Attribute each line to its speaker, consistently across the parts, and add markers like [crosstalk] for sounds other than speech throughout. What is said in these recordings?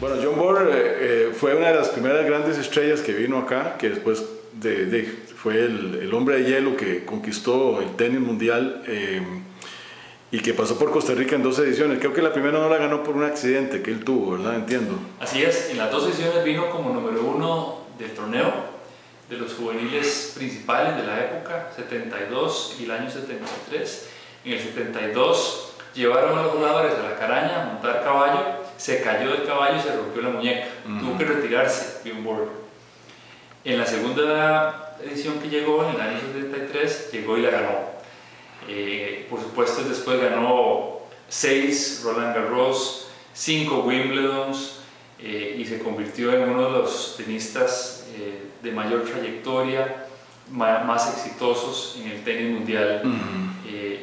Speaker 1: Bueno, John Bohr eh, fue una de las primeras grandes estrellas que vino acá, que después de, fue el, el, hombre de hielo que conquistó el tenis mundial eh, y que pasó por Costa Rica en dos ediciones. Creo que la primera no la ganó por un accidente que él tuvo, ¿verdad? Entiendo.
Speaker 2: Así es, en las dos ediciones vino como número uno del torneo de los juveniles principales de la época, 72 y el año 73. En el 72 llevaron a los jugadores a la caraña a montar caballo, se cayó del caballo y se rompió la muñeca. Tuvo que retirarse board. En la segunda edición que llegó, en el año 73, llegó y la ganó. Eh, por supuesto, después ganó 6 Roland Garros, 5 Wimbledons eh, y se convirtió en uno de los tenistas eh, de mayor trayectoria, más, exitosos en el tenis mundial.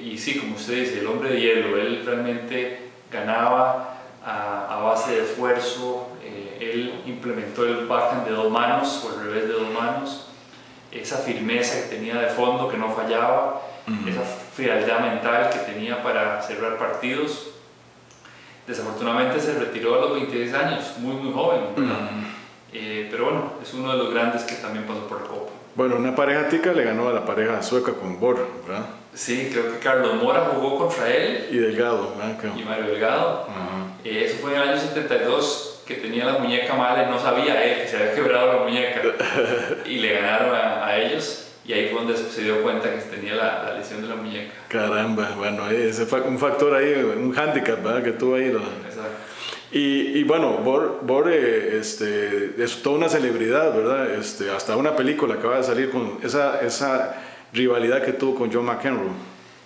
Speaker 2: y sí, como usted dice, el hombre de hielo, él realmente ganaba a, a base de esfuerzo, él implementó el backhand de dos manos o el revés de dos manos, esa firmeza que tenía de fondo, que no fallaba, esa frialdad mental que tenía para cerrar partidos. Desafortunadamente se retiró a los 26 años, muy muy joven, eh, pero bueno, es uno de los grandes que también pasó por el Copa.
Speaker 1: Bueno, una pareja tica le ganó a la pareja sueca con Bor, ¿verdad?
Speaker 2: Sí, creo que Carlos Mora jugó contra él.
Speaker 1: Y Delgado,
Speaker 2: Y Mario Delgado. Eh, eso fue en el año 72, que tenía la muñeca mala y no sabía él que se había [laughs] quebrado la muñeca. [laughs] y le ganaron a, a ellos. Y ahí fue donde se dio cuenta que tenía la, la lesión de la muñeca.
Speaker 1: Caramba, bueno, ese fue un factor ahí, un handicap, ¿verdad? Que tuvo ahí. Exacto. Y, y, bueno, Bor, Bor eh, este, es toda una celebridad, ¿verdad? Este, hasta una película acaba de salir con esa, esa rivalidad que tuvo con John McEnroe.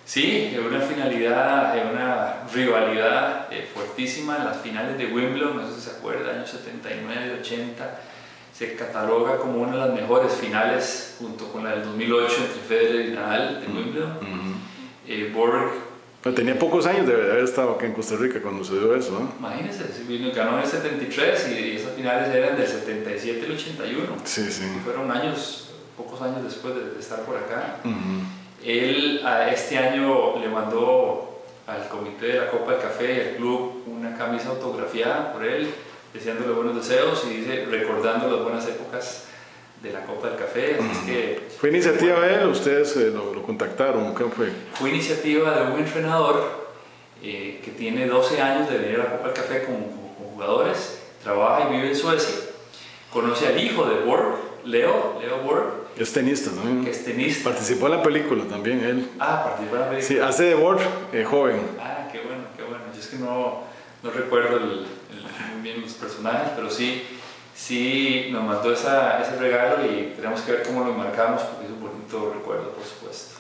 Speaker 2: Sí, es una finalidad, es una rivalidad eh, fuertísima en las finales de Wimbledon, no sé si se acuerda, años 79, 80 se cataloga como una de las mejores finales junto con la del 2008 entre Federer y Nadal de Wimbledon. Eh, Borg
Speaker 1: tenía pocos años de haber estado aquí en Costa Rica cuando se dio eso, ¿no?
Speaker 2: Imagínense, ganó en el 73 y esas finales eran del 77 al 81.
Speaker 1: Sí, sí.
Speaker 2: fueron años, pocos años después de, estar por acá. Él a este año le mandó al comité de la Copa del Café y al club una camisa autografiada por él deseándole buenos deseos y dice recordando las buenas épocas de la Copa del Café. que,
Speaker 1: ¿Fue iniciativa de él ustedes eh, lo, contactaron? ¿Qué fue?
Speaker 2: Fue iniciativa de un entrenador eh, que tiene 12 años de venir a la Copa del Café con, jugadores, trabaja y vive en Suecia, conoce al hijo de Borg, Leo, Leo Borg.
Speaker 1: Es tenista, ¿no?
Speaker 2: Que es tenista.
Speaker 1: Participó en la película también, él.
Speaker 2: Ah, participó en la película.
Speaker 1: Sí, hace de Borg eh, joven.
Speaker 2: Ah, qué bueno, qué bueno. Yo es que no, no recuerdo el, bien los personajes, pero sí, sí nos mandó esa, ese regalo y tenemos que ver cómo lo marcamos porque es un bonito recuerdo, por supuesto.